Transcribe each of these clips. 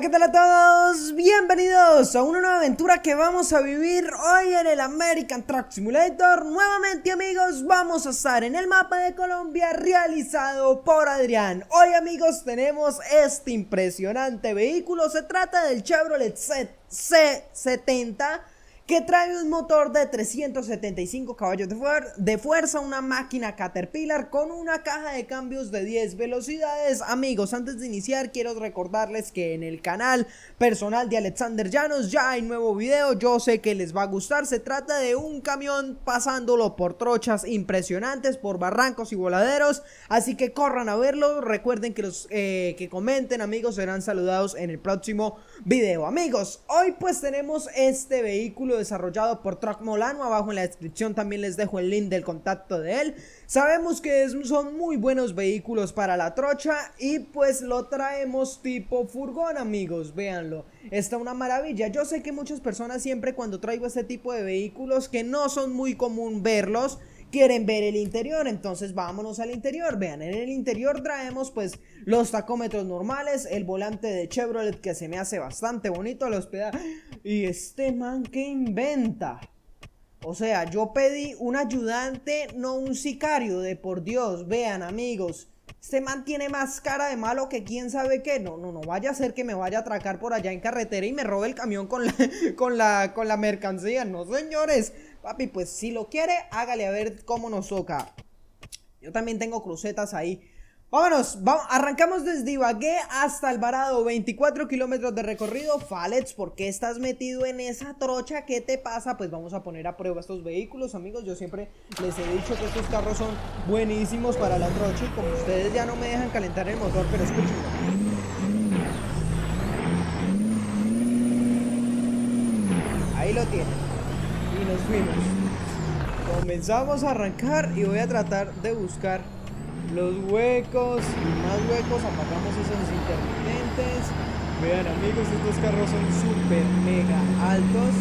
¿qué tal a todos? Bienvenidos a una nueva aventura que vamos a vivir hoy en el American Truck Simulator. Nuevamente, amigos, vamos a estar en el mapa de Colombia realizado por Adrián. Hoy, amigos, tenemos este impresionante vehículo. Se trata del Chevrolet C70 que trae un motor de 375 caballos de, fuerza, una máquina Caterpillar con una caja de cambios de 10 velocidades. Amigos, antes de iniciar quiero recordarles que en el canal personal de Alexander Llanos ya hay nuevo video, yo sé que les va a gustar, se trata de un camión pasándolo por trochas impresionantes, por barrancos y voladeros, así que corran a verlo, recuerden que los eh, que comenten amigos serán saludados en el próximo video. Amigos, hoy pues tenemos este vehículo desarrollado por Truck Molano. Abajo en la descripción también les dejo el link del contacto de él. Sabemos que son muy buenos vehículos para la trocha y pues lo traemos tipo furgón, amigos. Véanlo. Está una maravilla. Yo sé que muchas personas siempre cuando traigo este tipo de vehículos que no son muy común verlos quieren ver el interior, entonces vámonos al interior. Vean, en el interior traemos pues los tacómetros normales, el volante de Chevrolet que se me hace bastante bonito, los pedales. Y este man que inventa. O sea, yo pedí un ayudante, no un sicario, de por Dios. Vean, amigos. Este man tiene más cara de malo que quién sabe qué. No, no, no vaya a ser que me vaya a atracar por allá en carretera y me robe el camión con la, con la, con la mercancía. No, señores. Papi, pues si lo quiere, hágale a ver cómo nos toca. Yo también tengo crucetas ahí. Vámonos, arrancamos desde Ibagué hasta Alvarado, 24 kilómetros de recorrido. Falex, ¿por qué estás metido en esa trocha? ¿Qué te pasa? Pues vamos a poner a prueba estos vehículos, amigos. Yo siempre les he dicho que estos carros son buenísimos para la trocha y como ustedes ya no me dejan calentar el motor, pero escúchenlo. Ahí lo tienen. Fuimos. Comenzamos a arrancar y voy a tratar de buscar los huecos y más huecos, apagamos esos intermitentes. Vean amigos, estos carros son súper mega altos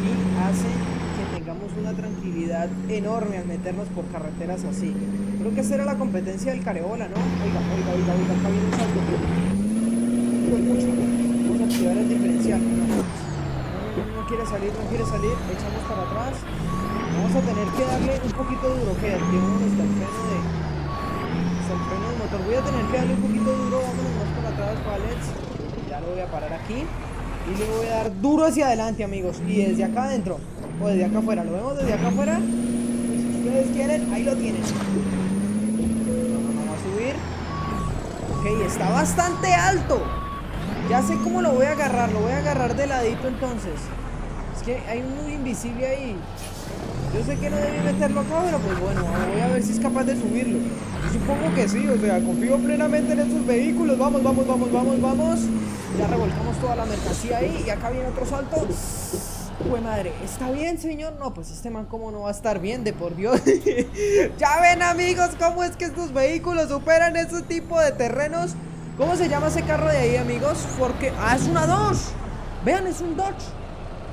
y hacen que tengamos una tranquilidad enorme al meternos por carreteras así. Creo que esa era la competencia del Careola, ¿no? Oiga, oiga, oiga, oiga, acá viene un salto. Vamos a activar el diferencial. No quiere salir, no quiere salir. Echamos para atrás. Vamos a tener que darle un poquito duro, que activemos nuestro freno de freno del motor. Voy a tener que darle un poquito duro, vámonos más para atrás, pallets. Ya lo voy a parar aquí. Y le voy a dar duro hacia adelante, amigos. Y desde acá adentro, o desde acá afuera. ¿Lo vemos desde acá afuera? si ustedes quieren, ahí lo tienen. Vamos a subir. Ok, está bastante alto. Ya sé cómo lo voy a agarrar. Lo voy a agarrar de ladito entonces. Es que hay un invisible ahí. Yo sé que no debí meterlo acá, pero pues bueno, voy a ver si es capaz de subirlo. supongo que sí, o sea, confío plenamente en estos vehículos. Vamos, vamos, vamos, vamos, vamos. Ya revolcamos toda la mercancía ahí y acá viene otro salto. Pues madre, ¿está bien, señor? No, pues este man cómo no va a estar bien, de por Dios. ya ven, amigos, cómo es que estos vehículos superan ese tipo de terrenos. ¿Cómo se llama ese carro de ahí, amigos? Porque... Ah, es una Dodge. Vean, es un Dodge.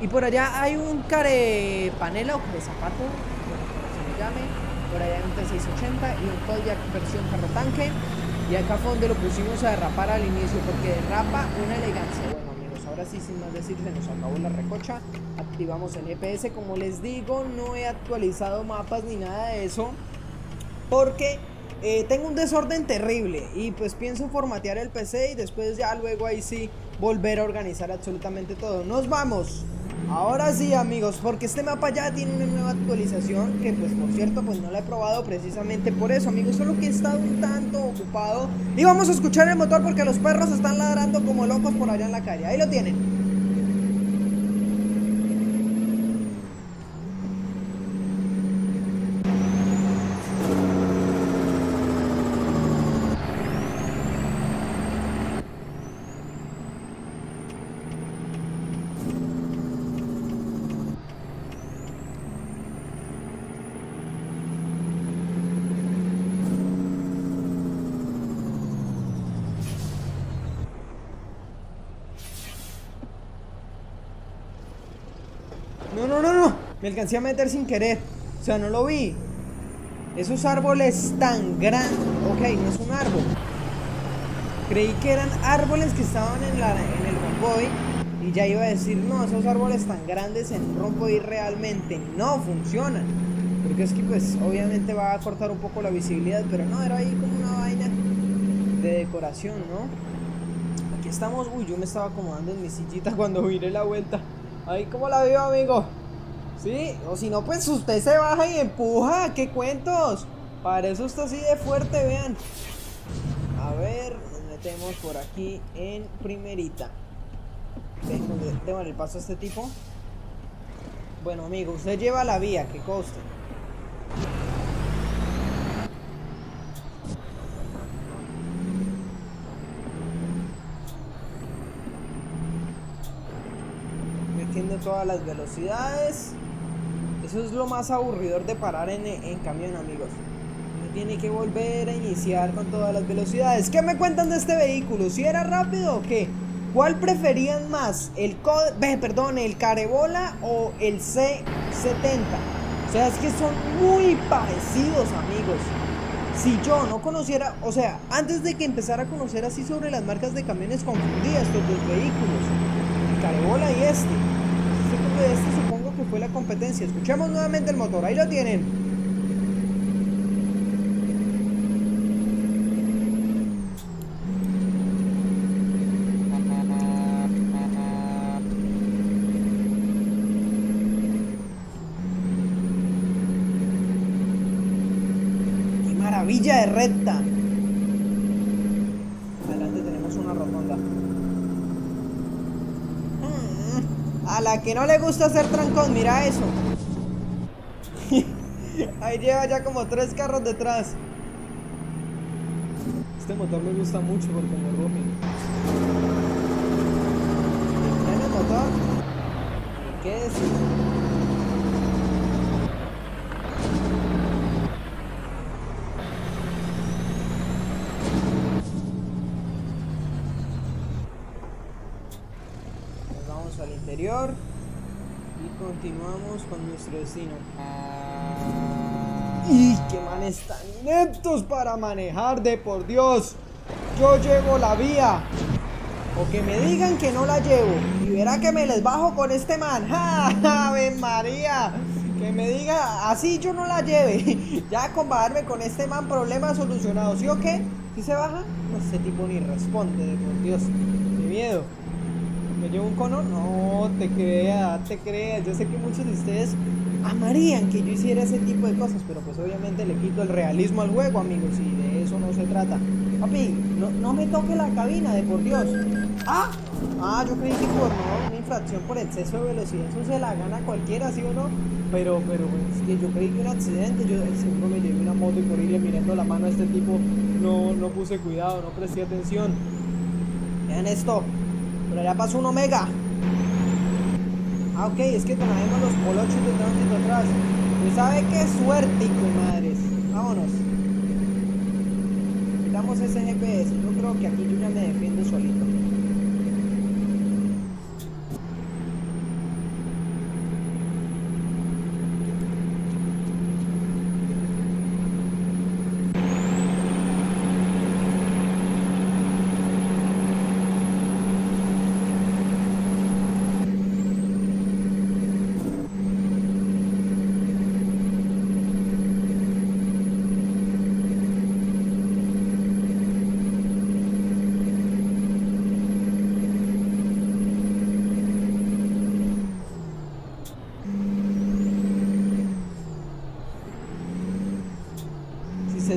Y por allá hay un care panelo de zapato, como se le llame. Por allá hay un T680 y un Kodiak versión carro tanque. Y acá fue donde lo pusimos a derrapar al inicio, porque derrapa una elegancia. Bueno amigos, ahora sí sin más decir, se nos acabó la recocha. Activamos el GPS, como les digo, no he actualizado mapas ni nada de eso. Porque eh, tengo un desorden terrible y pues pienso formatear el PC y después ya luego ahí sí volver a organizar absolutamente todo. Nos vamos. Ahora sí amigos, porque este mapa ya tiene una nueva actualización que pues por cierto pues no la he probado precisamente por eso amigos, solo que he estado un tanto ocupado y vamos a escuchar el motor porque los perros están ladrando como locos por allá en la calle, ahí lo tienen. No, no, no, no. Me alcancé a meter sin querer. O sea, no lo vi. Esos árboles tan grandes. Ok, no es un árbol. Creí que eran árboles que estaban en, la, en el romboy y ya iba a decir, no, esos árboles tan grandes en un romboy realmente no funcionan. Porque es que pues obviamente va a cortar un poco la visibilidad, pero no, era ahí como una vaina de decoración, ¿no? Aquí estamos, uy, yo me estaba acomodando en mi sillita cuando viré la vuelta. Ahí como la veo, amigo. Sí, o si no, pues usted se baja y empuja, ¿qué cuentos? Para eso está así de fuerte, vean. A ver, nos metemos por aquí en primerita. Démosle el paso a este tipo. Bueno, amigo, usted lleva la vía, que coste. Metiendo todas las velocidades. Eso es lo más aburridor de parar en, camión, amigos. Uno tiene que volver a iniciar con todas las velocidades. ¿Qué me cuentan de este vehículo? ¿Si era rápido o qué? ¿Cuál preferían más? ¿El, perdón, el Carebola o el C70? O sea, es que son muy parecidos, amigos. Si yo no conociera, o sea, antes de que empezara a conocer así sobre las marcas de camiones, confundía estos dos vehículos. El Carebola y este. Este, fue la competencia. Escuchemos nuevamente el motor, ahí lo tienen. Villa de recta. Adelante tenemos una rotonda. Mm, a la que no le gusta hacer trancón, mira eso. Ahí lleva ya como tres carros detrás. Este motor me gusta mucho porque me ruge. el motor? ¿Qué y continuamos con nuestro destino. ¡Y qué manes tan ineptos para manejar de por Dios! Yo llevo la vía. O que me digan que no la llevo. Y verá que me les bajo con este man. ¡Ja, ¡Ave María! Que me diga así yo no la lleve. ya con bajarme con este man, problema solucionado. ¿Sí o qué? ¿Sí se baja? No, este tipo ni responde, de por Dios. Qué miedo. ¿Me llevo un cono? No, te creas, te creas. Yo sé que muchos de ustedes amarían que yo hiciera ese tipo de cosas, pero pues obviamente le quito el realismo al juego, amigos, y de eso no se trata. Papi, no, no me toque la cabina, de por Dios. ¡Ah! Ah, yo creí que por no, una infracción por exceso de velocidad, eso se la gana cualquiera, ¿sí o no? Pero, pero, pues, es que yo creí que un accidente, yo seguro me llevé una moto y por irle mirando la mano a este tipo, no, no puse cuidado, no presté atención. Vean esto, pero allá pasó un Omega. Ah, ok, es que tenemos los polochos de tránsito atrás. ¿Y sabe qué suerte, madres? Vámonos. Quitamos ese GPS. Yo creo que aquí yo ya me defiendo solito.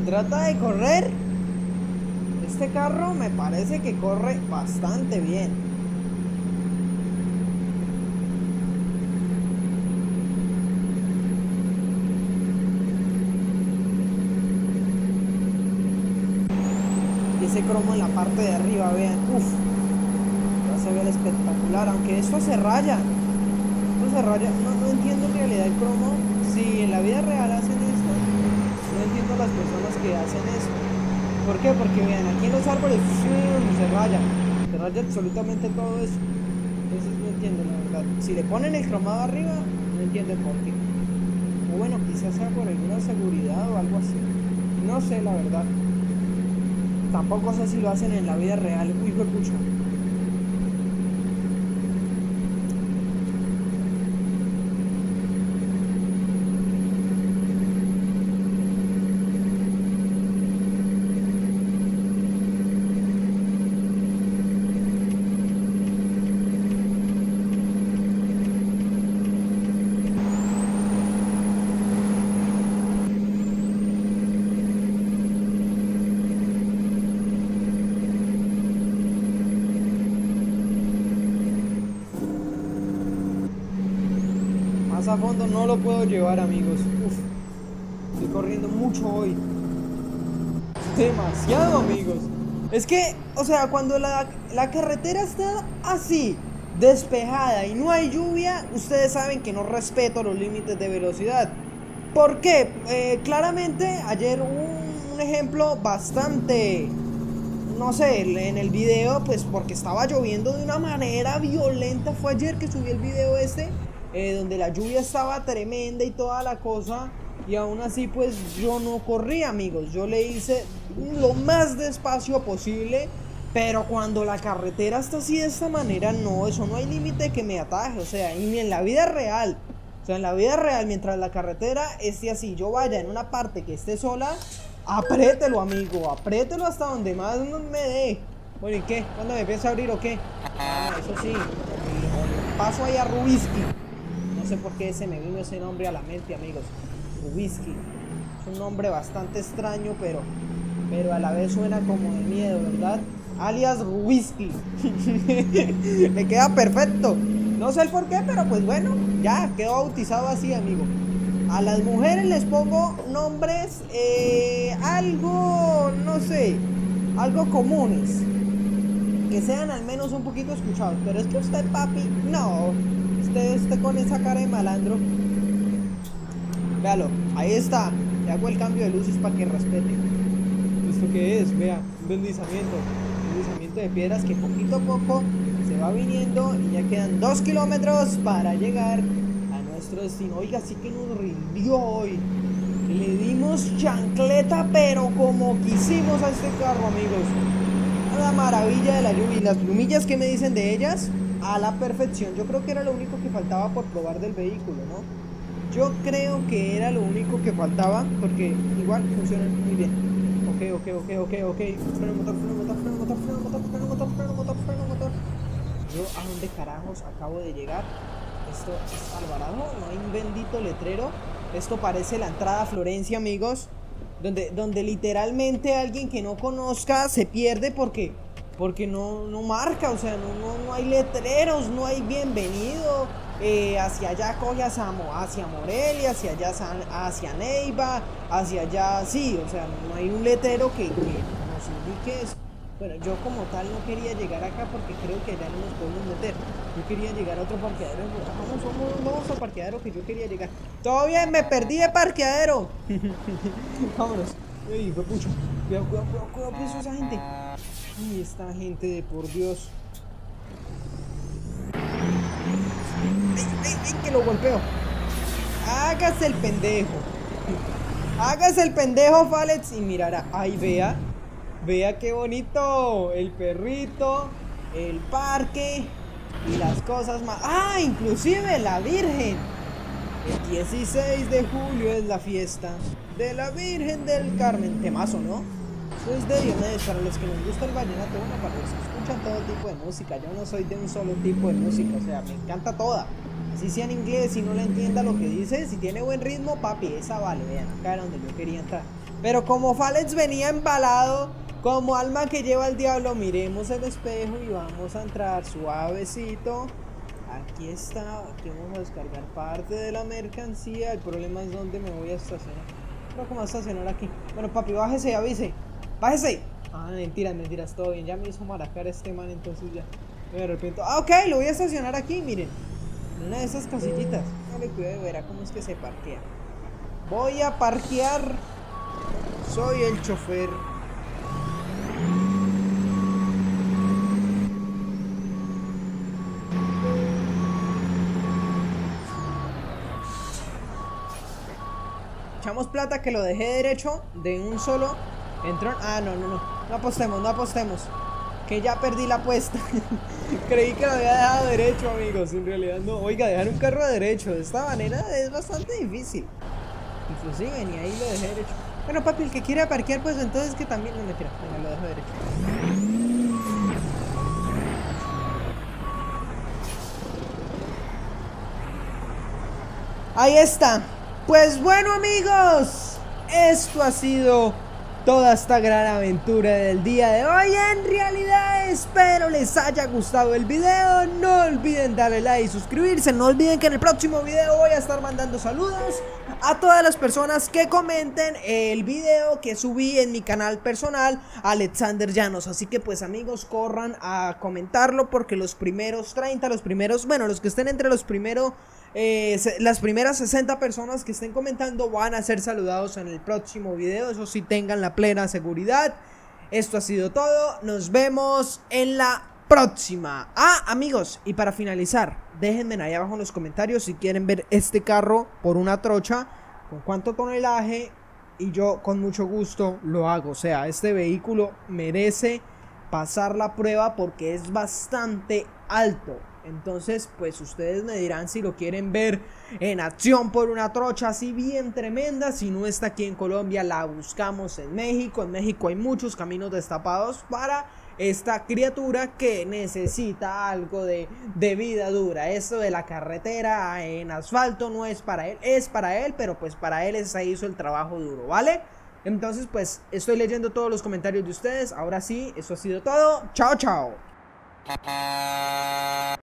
Trata de correr, este carro me parece que corre bastante bien. Y ese cromo en la parte de arriba, vean, uff, ya se ve espectacular, aunque esto se raya. Esto se raya, no, no entiendo en realidad el cromo, si en la vida real hacen las personas que hacen eso. ¿Por qué? Porque vean, aquí en los árboles se raya, se raya absolutamente todo eso. Entonces no entiendo la verdad. Si le ponen el cromado arriba, no entiendo por qué. O bueno, quizás sea por alguna seguridad o algo así. No sé la verdad. tampoco sé si lo hacen en la vida real. Uy, pucha. A fondo no lo puedo llevar, amigos. estoy corriendo mucho hoy. Demasiado, amigos. Es que, o sea, cuando la, carretera está así, despejada y no hay lluvia, ustedes saben que no respeto los límites de velocidad. ¿Por qué? Eh, claramente, ayer un, un ejemplo bastante no sé, en el video, pues porque estaba lloviendo de una manera violenta. Fue ayer que subí el video este. Eh, donde la lluvia estaba tremenda y toda la cosa. Y aún así, pues yo no corrí, amigos. Yo le hice lo más despacio posible. Pero cuando la carretera está así de esta manera, no, eso no hay límite que me ataje. O sea, y ni en la vida real. O sea, en la vida real, mientras la carretera esté así, yo vaya en una parte que esté sola, apriételo, amigo. Apriételo hasta donde más me dé. Bueno, ¿y qué? ¿Cuándo me empieza a abrir o qué? Ah, eso sí. Paso ahí a Rubiski sé por qué se me vino ese nombre a la mente, amigos. Rubisky. Es un nombre bastante extraño, pero, pero a la vez suena como de miedo, ¿verdad? Alias Rubisky. me queda perfecto. No sé el por qué, pero pues bueno, ya quedó bautizado así, amigo. A las mujeres les pongo nombres eh, algo, no sé, algo comunes. Que sean al menos un poquito escuchados. Pero es que usted, papi, no usted esté con esa cara de malandro. Véalo, ahí está. Le hago el cambio de luces para que respete. ¿Esto qué es? Vea, un deslizamiento. Un deslizamiento de piedras que poquito a poco se va viniendo y ya quedan dos kilómetros para llegar a nuestro destino. Oiga, sí que nos rindió hoy. Le dimos chancleta, pero como quisimos a este carro, amigos. Una maravilla de la lluvia. ¿Y las plumillas que me dicen de ellas? A la perfección. Yo creo que era lo único que faltaba por probar del vehículo, ¿no? Yo creo que era lo único que faltaba porque igual funciona muy bien. Ok, ok, ok, ok, ok. Freno motor, freno motor, freno motor, freno motor, freno motor, freno motor, freno motor. Yo a dónde carajos acabo de llegar. Esto es Alvarado, no hay un bendito letrero. Esto parece la entrada a Florencia, amigos. Donde, donde literalmente alguien que no conozca se pierde porque porque no, no marca, o sea, no, no, hay letreros, no hay bienvenido. Eh, hacia allá coge hacia, hacia Morelia, hacia allá hacia Neiva, hacia allá, sí, o sea, no hay un letrero que, nos indique eso. Bueno, yo como tal no quería llegar acá porque creo que ya no nos podemos meter. Yo quería llegar a otro parqueadero. Vamos, vamos, vamos al parqueadero que yo quería llegar. Todo bien, me perdí de parqueadero. Vámonos. Uy, fue pucho. Cuidado, cuidado, cuidado, cuidado, esa gente. Y esta gente de por Dios. ¡Ven, ven, que lo golpeo! Hágase el pendejo. Hágase el pendejo, Falex, y mirará. Ay, vea. Vea qué bonito. El perrito, el parque y las cosas más. ¡Ah! Inclusive la Virgen. El 16 de julio es la fiesta de la Virgen del Carmen. Temazo, ¿no? Soy de Diomedes, para los que nos gusta el vallenato, bueno, para los que escuchan todo tipo de música. Yo no soy de un solo tipo de música, o sea, me encanta toda. Así sea en inglés, si no le entienda lo que dice, si tiene buen ritmo, papi, esa vale, vean, acá era donde yo quería entrar. Pero como Falex venía embalado, como alma que lleva al diablo, miremos el espejo y vamos a entrar suavecito. Aquí está, aquí vamos a descargar parte de la mercancía. El problema es dónde me voy a estacionar. Creo que me voy a estacionar aquí. Bueno, papi, bájese y avise. ¡Bájese! Ah, mentiras, mentiras, todo bien. Ya me hizo maracar este man, entonces ya me arrepiento. Ah, ok, lo voy a estacionar aquí, miren. En una de esas casillitas. No le cuidado, verá cómo es que se parquea. Voy a parquear. Soy el chofer. Echamos plata que lo dejé derecho de un solo Entró. Ah, no, no, no. No apostemos, no apostemos. Que ya perdí la apuesta. Creí que lo había dejado derecho, amigos. En realidad no. Oiga, dejar un carro derecho de esta manera es bastante difícil. Inclusive ni ahí lo dejé derecho. Bueno, papi, el que quiera parquear, pues entonces que también... No, mentira. Venga, lo dejo derecho. Ahí está. Pues bueno amigos, esto ha sido toda esta gran aventura del día de hoy. En realidad espero les haya gustado el video. No olviden darle like y suscribirse. No olviden que en el próximo video voy a estar mandando saludos a todas las personas que comenten el video que subí en mi canal personal Alexander Llanos. Así que pues amigos corran a comentarlo porque los primeros 30, los primeros, bueno los que estén entre los primeros eh, las primeras 60 personas que estén comentando van a ser saludados en el próximo video. Eso sí, tengan la plena seguridad. Esto ha sido todo. Nos vemos en la próxima. Ah, amigos, y para finalizar, déjenme ahí abajo en los comentarios si quieren ver este carro por una trocha, con cuánto tonelaje, y yo con mucho gusto lo hago. O sea, este vehículo merece pasar la prueba porque es bastante alto. Entonces, pues ustedes me dirán si lo quieren ver en acción por una trocha así bien tremenda. Si no está aquí en Colombia, la buscamos en México. En México hay muchos caminos destapados para esta criatura que necesita algo de, de vida dura. Esto de la carretera en asfalto no es para él, es para él, pero pues para él se hizo el trabajo duro, ¿vale? Entonces, pues estoy leyendo todos los comentarios de ustedes. Ahora sí, eso ha sido todo. Chao, chao.